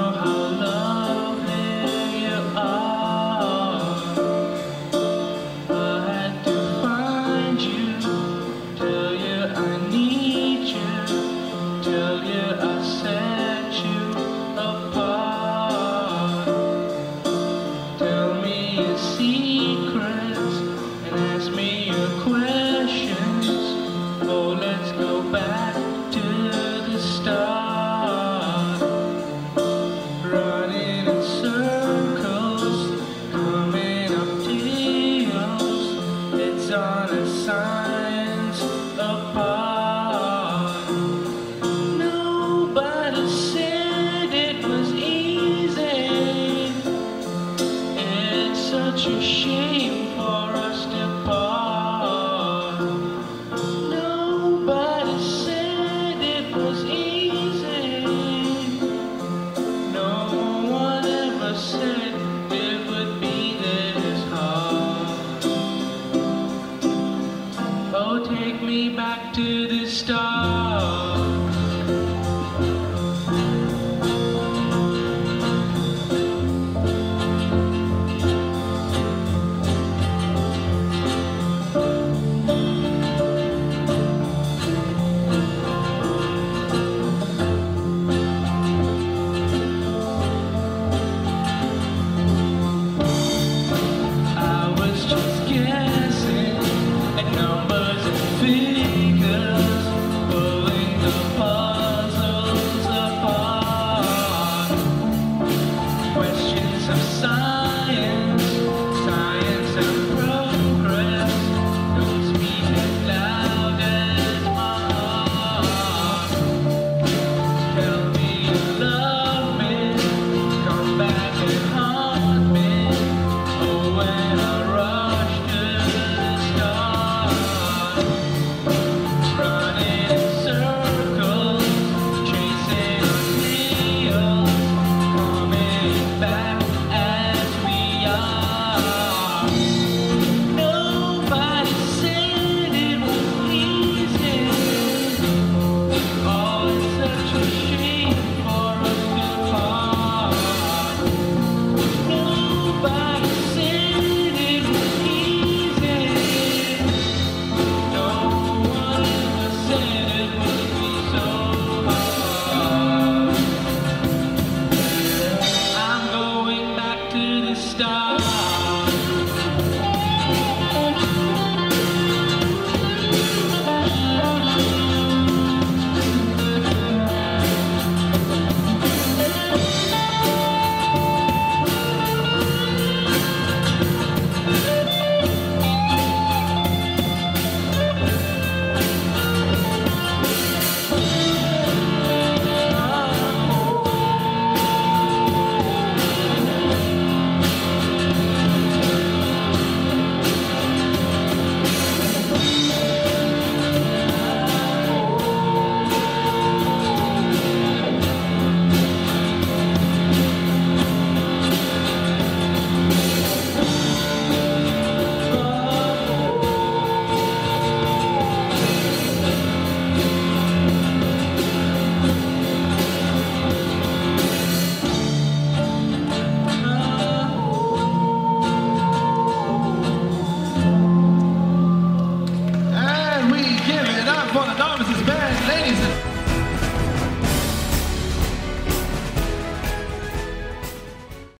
know how. back to the stars.